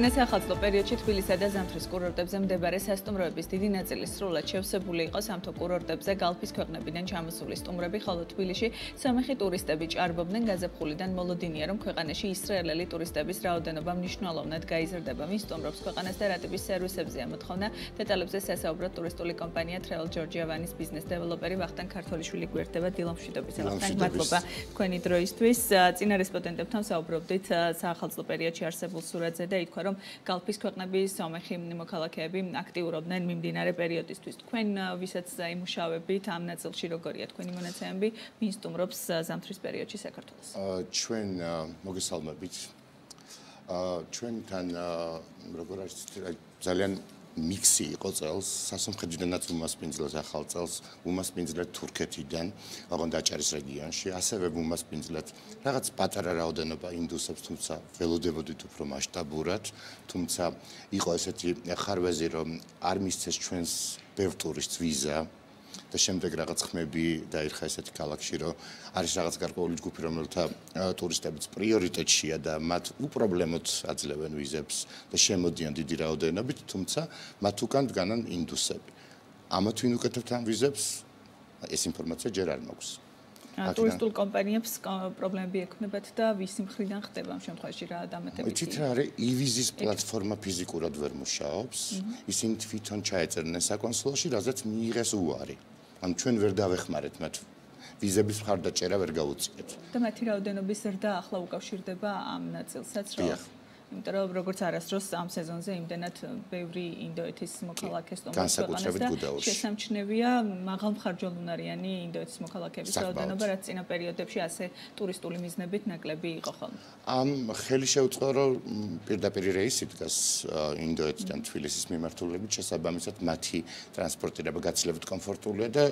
წინა სახალხო პერიოდში თბილისსა და ზამთრის კურორტებზე მდებარე სასტუმროების დიდი ნაწილი სრულად შევსებული იყო სამთო კურორტებზე გალფის ქვეყნებიდან ჩამოსული სტუმრები, ხოლო თბილისში სამეხი ტურისტები ჭარბობდნენ გაზაფხულიდან მოლოდინია, რომ ქვეყანაში ისრაელელი ტურისტების რაოდენობა მნიშვნელოვნად გაიზრდება. მის სტუმრობს ქვეყანას და რა ტიპის სერვისებზე ამოთხოვნა დეტალებზე სასაუბროთ ტურისტული კომპანია Travel Georgia Vanis ბიზნეს დეველოპერი ვახტანგ ქართოლიშვილი გვერდება დილომშვიდობის. ვახტანგ, მადლობა თქვენი დროისთვის. წინა რესპონდენტებთან საუბრობდით სახალხო პერიოდში არსებულ სურათზე და ითქვა რომ გალფის ქვეყნების სამეხი მოქალაქეები აქტიურობდნენ მიმდინარე პერიოდისთვის. თქვენ ვისაც იმუშავებით ამ ნაწილში როგორია თქვენი მონაცემები? ვინ სტუმრობს ზამთრის პერიოდში საქართველოს? ჩვენ მოგესალმებით. ჩვენთან როგორ არის ძალიან მიქსი იყო წელს სასამხედროდანაც უმასპინძლად ახალ წელს უმასპინძლად თურქეთიდან აღონ დაჭარის რეგიონში ასევე უმასპინძლად რაღაც პატარა რაოდენობა ინდუსებს თუმცა ველოდებოდით უფრო მასშტაბურად თუმცა იყო ესეთი ხარვეზი რომ არ მისცეს ჩვენს ბევრ ტურისტს ვიზა და შემდეგ რაღაც ხმები დაირხა ესეთი ქალაქში, რომ არის რაღაც გარკვეული ჯგუფი, რომელთა ტურისტებიც პრიორიტეტშია და მათ უპრობლემოდ აძლევენ ვიზებს და შემოდიან დიდი რაოდენობით, თუმცა მათ უკან დგანან ინდუსები. ამათ ვინ უკეთებთ ამ ვიზებს? ეს ინფორმაცია ჯერ არ მაქვს. ტურისტულ კომპანიებს პრობლემები ექნებათ და ვისი მხრიდან ხდება ამ შემთხვევაში რა დამატებით? იცით რა არის ივიზის პლატფორმა ფიზიკურად ვერ მუშაობს. ისინი თვითონ ჩაეწერნენ საკონსულოში, რაზეც მიიღეს უარი. ან ჩვენ ვერ დავეხმარეთ მათ ვიზების მხარდაჭერა ვერ გაუწიეთ. და მათი რაოდენობის ზრდა ახლა უკავშირდება ამ ნაწილსაც რა? იმიტომ რომ როგორც არასდროს ამ სეზონზე იმდენად ბევრი ინდოეთის მოქალაქე სტუმრობს შესამჩნევია მაღალმხარჯალუნარიანი ინდოეთის მოქალაქეების რაოდენობა რაც წინა პერიოდებში ასე ტურისტული მიზნებით ნაკლები იყო ხოლმე. ამ ხელი შეუწყო რომ პირდაპირ რეისი დგას ინდოეთიდან თბილისის მიმართულებით შესაბამისად მათი ტრანსპორტირება გაცილებით კომფორტულია და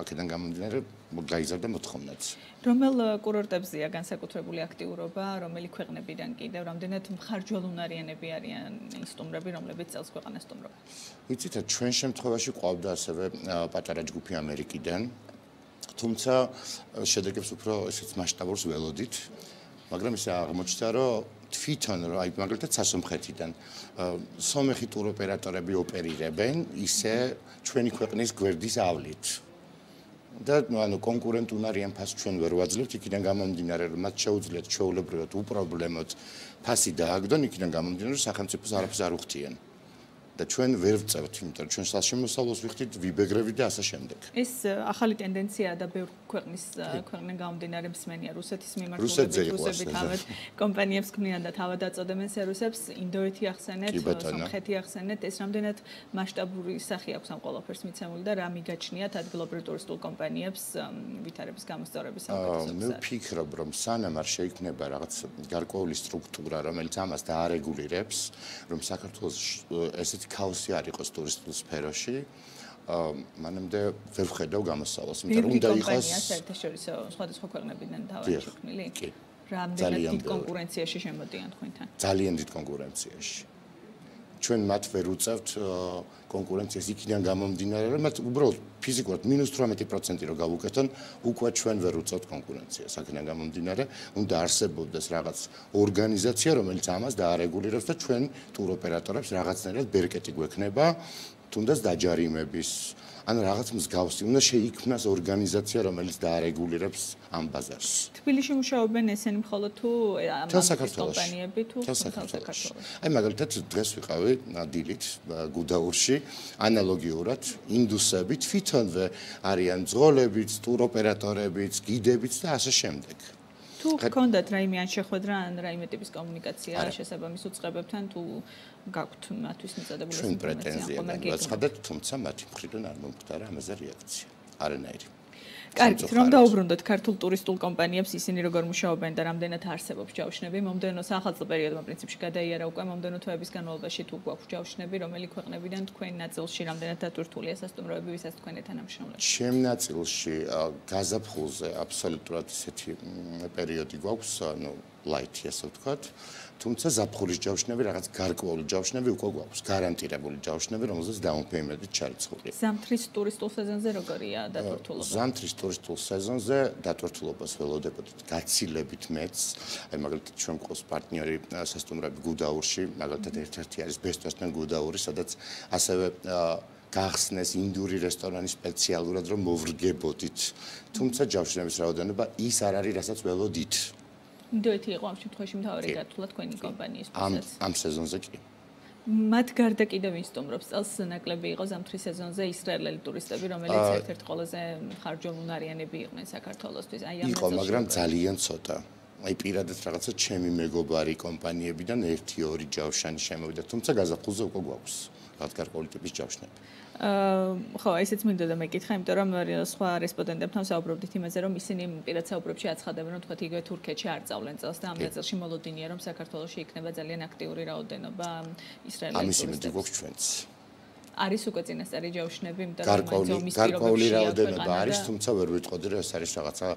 აქედან გამომდინარე გაიზარდა მოთხოვნაც. რომელ კურორტებზეა განსაკუთრებული აქტიურობა, რომელი ქვეყნებიდან კიდევ რამდენად მხარჯვალუნარიანები არიან ინსტუმრები, რომლებიც წელს ქვეყანას სტუმრობენ? ვიცით, ჩვენ შემთხვევაში ყავდა ასევე პატარა ჯგუფი ამერიკიდან. თუმცა შედეგებს უფრო ესეც მასშტაბურს ველოდით. მაგრამ ისე აღმოჩნდა, რომ თვითონ აი მაგალითად სასომხეთიდან სომეხი ტუროპერატორები ოპერირებენ ისე ჩვენი ქვეყნის გვერდის ავლით. და ანუ კონკურენტუნარიან ფასს ჩვენ ვერ ვაძლევთ იქიდან გამომდინარე რომ მათ შეუძლიათ ჩვეულებრივად უპრობლემოდ ფასი დააგდონ იქიდან გამომდინარე რომ სახელმწიფოს არაფერს არ უხდიან. და ჩვენ ვერ ვწევთ, იმიტომ რომ ჩვენ საშემოსავლოს ვიხდით ვიბეგრები და ასე შემდეგ. ეს ახალი ტენდენციაა და ბევრ ქვეყნის ქვეყნიდან გამომდინარე მსმენია რუსეთის მიმართულებით რუსები თავად კომპანიებს ქმნიან და თავად აწოდებენ სერვისებს ინდოეთი ახსენეთ, სომხეთი ახსენეთ, ეს რამდენად მასშტაბური სახე აქვს ამ ყველაფერს მიცემული და რა მიგაჩნიათ ადგილობრივ ტურისტულ კომპანიებს ვითარების გამოსწორების საუკეთესო. მე ვფიქრობ, რომ სანამ არ შეიქმნება რაღაც გარკვეული სტრუქტურა, რომელიც ამას დაარეგულირებს, რომ საქართველოს ესეთი ქაოსი არ იყოს ტურისტულ სფეროში. მანამდე ვერ ვხედავ გამოსავალს, იმიტომ რომ უნდა იყოს საერთაშორისო სხვადასხვა ქვეყნებიდან თავშექმნილი. კი. რამდენად დიდ კონკურენციაში შემოდიან თქვენთან? ძალიან დიდ კონკურენციაში. ჩვენ მათ ვერ უწევთ კონკურენციას იქიდან გამომდინარე, რომ მათ უბრალოდ ფიზიკურად -18% რო გავუკეთონ, უკვე ჩვენ ვერ უწევთ კონკურენციას. აქედან გამომდინარე, უნდა არსებობდეს რაღაც ორგანიზაცია, რომელიც ამას დაარეგულირებს და ჩვენ ტუროპერატორებს რაღაცნაირად ბერკეტი გვექნება, თუნდაც დაჯარიმების ან რაღაც მსგავსი უნდა შეიქმნას ორგანიზაცია რომელიც დაარეგულირებს ამ ბაზარს. თბილისში მუშაობენ ესენი მხოლოდ თუ ამ კომპანიები თუ საქართველოს. აი მაგალითად დღეს ვიყავი დილით გუდაურში ანალოგიურად ინდუსები თვითონვე არიან ძღოლებიც, ტუროპერატორებიც, გიდებიც და ასე შემდეგ. თუ გქონდათ რაიმე ან შეხვედრა ან რაიმე ტიპის კომუნიკაცია შესაბამის უწყებებთან თუ გაქვთ მათთვის მიწოდებული ინფორმაცია? ჩვენ პრეტენზია განაცხადეთ, თუმცა მათი მხრიდან არ მომხდარა ამაზე რეაქცია. არანაირი. კარგი, რომ დაუბრუნდეთ ქართულ ტურისტულ კომპანიებს, ისინი როგორ მუშაობენ და რამდენად არსებობს ჯავშნები, მომდენო სახალხო პერიოდმა პრინციპში გადაიარა უკვე მომდენო თვეების განმავლობაში თუ გვაქვს ჯავშნები, რომელი ქვეყნებიდან თქვენ ნაწილში რამდენად დატვირთულია სასტუმროები, ვისაც თქვენ თანამშრომლობთ? ჩემ ნაწილში გაზაფხულზე აბსოლუტურად ისეთი პერიოდი გვაქვს, ანუ light-ი ასე ვთქვათ. თუმცა ზაფხულის ჯავშნები რაღაც გარკვეული ჯავშნები უკვე გვაქვს, გარანტირებული ჯავშნები, რომელზეც დაუნფეიმებით ჩარიცხული. ზამთრის ტურისტულ სეზონზე როგორია დატვირთულობა? ზამთრის ტურისტულ სეზონზე დატვირთულობას ველოდებოდით გაცილებით მეც. აი მაგალითად ჩვენ ყავს პარტნიორი სასტუმრები გუდაურში, მაგალითად ერთ-ერთი არის Western გუდაური, სადაც ასევე გახსნეს ინდური რესტორანი სპეციალურად რომ მოვრგებოდით. თუმცა ჯავშნების რაოდენობა ის არ არის, რასაც ველოდით. ინდოეთი იყო ამ შემთხვევაში მთავარი გათვლა თქვენი კომპანიისთვის. ამ ამ სეზონზე კი. მათ გარდა კიდევ ინსტუმრობს წელს ნაკლები იყო ზამთრის სეზონზე ისრაელელი ტურისტები, რომელიც ერთ-ერთ ყველაზე ხარჯომუნარიანები იყვნენ საქართველოსთვის. აი ამ იყო, მაგრამ ძალიან ცოტა. აი პირადად რაღაცა ჩემი მეგობარი კომპანიებიდან 1-2 ჯავშანი შემოვიდა, თუმცა გაზაფხულზე უკვე გვაქვს. რადგან ტიპის ჯავშნები. ხო, ესეც მინდოდა და მეკითხა, იმიტომ რომ სხვა რესპონდენტებთან საუბრობდით იმაზე, რომ ისინი პირად საუბრებში აცხადებენ, რომ თქვათ იგივე თურქეთში არ წავლენ წელს და ამ ნაწილში მოლოდინია, რომ საქართველოში იქნება ძალიან აქტიური რაოდენობა ისრაელის ტურისტების. ამის იმედი გვაქვს ჩვენც. არის უკვე წინასწარი ჯავშნები, იმიტომ რომ მაინც გარკვეული რაოდენობა არის, თუმცა ვერ ვიტყოდი, რომ ეს არის რაღაცა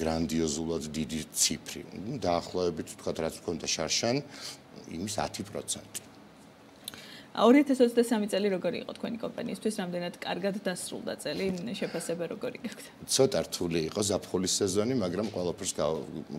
გრანდიოზულად დიდი ციფრი. დაახლოებით თქვათ რაც გქონდა შარშან, იმის 10%. 2023 წელი როგორი იყო თქვენი კომპანიისთვის? რამდენად კარგად დასრულდა წელი? შეფასება როგორი გაქვთ? ცოტა რთული იყო ზაფხულის სეზონი, მაგრამ ყველაფერს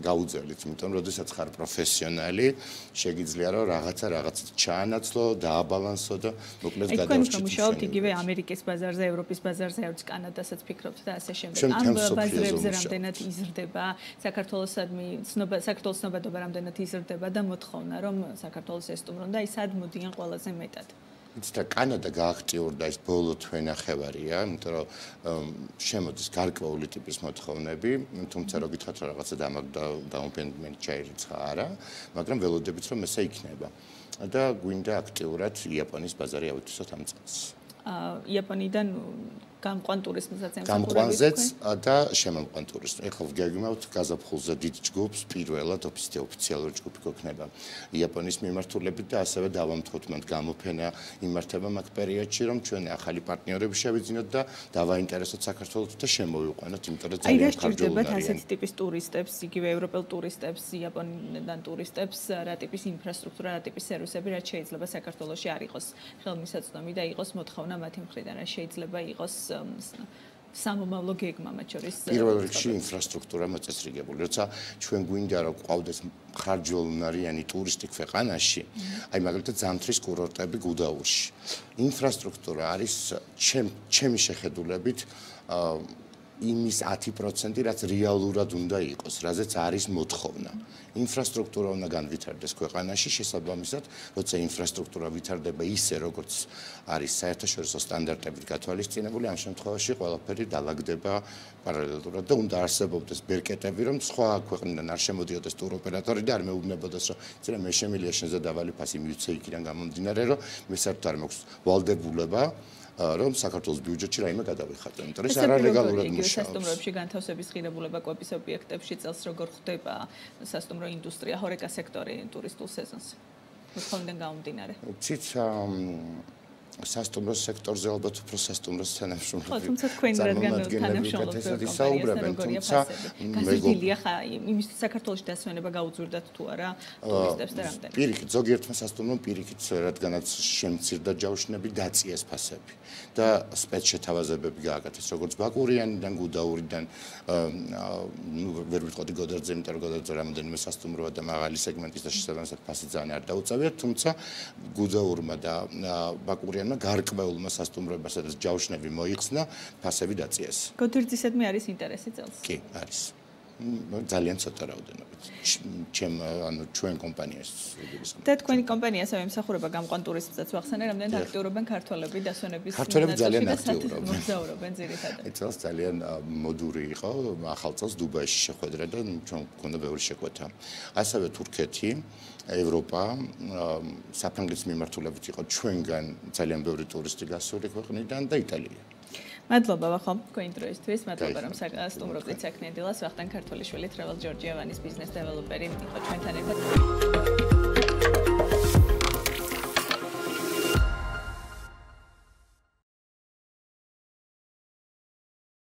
გაუძელით, იმიტომ რომ შესაძაც ხარ პროფესიონალი, შეგიძლია რომ რაღაცა რაღაცა ჩაანაცვლო, დააბალანსო და მოკლედ გადავჭიდო. თქვენ მუშაობთ იგივე ამერიკის ბაზარზე, ევროპის ბაზარზე, არც კანადასაც ფიქრობთ და ასე შემდეგ. ამ ბაზრებზე რამდენად იზრდება საქართველოსადმი ცნობა, საქართველოს ცნობადობა რამდენად იზრდება და მოთხოვნა, რომ საქართველოს ესტუმრონ და ის სად მოდიან ყველაზე მეტად? რა კანადა გააქტიურდა ეს ბოლო თვენახევარია, იმიტომ რომ შემოდის გარკვეული ტიპის მოთხოვნები, თუმცა რო გითხრათ რა რაღაცა დაუნპენდმენტ ჩაირიცხა არა, მაგრამ ველოდებით რომ ესე იქნება. და გვინდა აქტიურად იაპონიის ბაზარი ავიწოთ ამ წელს. აა იაპონიდან გამყვან ტურიზმსაც ემსახურებთ და შემოყვან ტურისტ. ეხლა ვგეგმავთ გაზაფხულზე დიდ ჯგუფს პირველად ოფიციალური ჯგუფი გქნება იაპონიის მიმართულებით და ასევე დავამთხოთ მათ გამოფენა იმართება მაგ პერიოდში რომ ჩვენ ახალი პარტნიორები შევიძინოთ და დავაინტერესოთ საქართველოს და შემოვიყვანოთ იმიტომ რომ ძალიან კარგია ასეთი ტიპის ტურისტებს იგივე ევროპელ ტურისტებს იაპონიიდან ტურისტებს რა ტიპის ინფრასტრუქტურა რა ტიპის სერვისები რაც შეიძლება საქართველოსში არ იყოს ხელმისაწვდომი და იყოს მოთხოვნა მათი მხრიდან. რა შეიძლება იყოს სამომავლო გეგმა მათ შორის პირველ რიგში ინფრასტრუქტურა მოწესრიგებული როცა ჩვენ გვინდა რომ ყავდეს ხარჯულნარიანი ტურისტი ქვეყანაში აი მაგალითად ზამთრის კურორტები გუდაურში. ინფრასტრუქტურა არის ჩემი შეხედულებით იმის 10% რაც რეალურად უნდა იყოს, რაზეც არის მოთხოვნა. ინფრასტრუქტურა უნდა განვითარდეს ქვეყანაში, შესაბამისად, როცა ინფრასტრუქტურა ვითარდება ისე, როგორც არის საერთაშორისო სტანდარტებით გათვალისწინებული, ამ შემთხვევაში ყველაფერი დაალაგდება პარალელურად და უნდა არსებობდეს ბერკეტები, რომ სხვა ქვეყნიდან არ შემოდიოდეს ტუროპერატორი და არ მეუბნებოდეს, რომ ძრე მე შემილია შენზე დავალი ფასი მიუცე იქიდან გამომდინარე, რომ მე საერთოდ არ მაქვს ვალდებულება რომ საქართველოს ბიუჯეტში რაიმე გადავიხატო. იმიტომ რომ ეს არალეგალურად მუშაობს. სასტუმროებში განთავსების ღირებულება კვების ობიექტებში წელს როგორ ხდება სასტუმრო ინდუსტრია, ჰორეკა სექტორი ტურისტულ სეზონს? მოხონდენ გამომდინარე. ცით სასტუმრო სექტორზე ალბათ უფრო სასტუმროს თანამშრომლები. ხო, თუმცა თქვენ რადგან თანამშრომლობთ საუბრობენ, თუმცა მეგობილია ხა იმის საქართველოს დასვენება გაუძურდათ თუ არა ტურისტებს და რამდენი. პირიქით, ზოგიერთმა სასტუმრომ პირიქით, რადგანაც შემცირდა ჯავშნები, დაწიეს ფასები და სპეცშეთავაზებები გააკეთეს, როგორც ბაკურიანიდან, გუდაურიდან, ნუ ვერ ვიტყოდი გოდერძე, იმიტომ რომ გოდერძე რამოდენიმე სასტუმროა და მაღალი სეგმენტის და შესაბამისად ფასი ძალიან არ დაუწევიათ, თუმცა გუდაურმა და ბაკურიან და გარკვეულმა სასტუმროებმა სადაც ჯავშნები მოიხსნა, ფასები დაწიეს. გოდერძისადმი არის ინტერესი წელს? კი, არის. ძალიან ცოტა რაოდენობით. ჩემ ანუ ჩვენ კომპანიას და თქვენი კომპანია ასევე მსახურება გამყვან ტურისტებსაც ვახსენე, რამდენად აქტიურობენ ქართველები დასვენების ქართველები ძალიან აქტიურობენ. მოგზაურობენ ძირითადად. ეცელს ძალიან მოდური იყო, ახალ წელს დუბაიში შეხვედრა და ჩვენ გქონდა ბევრი შეკვეთა. ასევე თურქეთი ევროპა საფრანგეთის მიმართულებით იყო ჩვენგან ძალიან ბევრი ტურისტი გასული ქვეყნიდან და იტალია. მადლობა ვახო თქვენი დროისთვის, მადლობა რომ სტუმრობდით საქმე დილას, ვახტანგ ქართველიშვილი Travel Georgia-ვანის ბიზნეს დეველოპერი იყო ჩვენთან ერთად.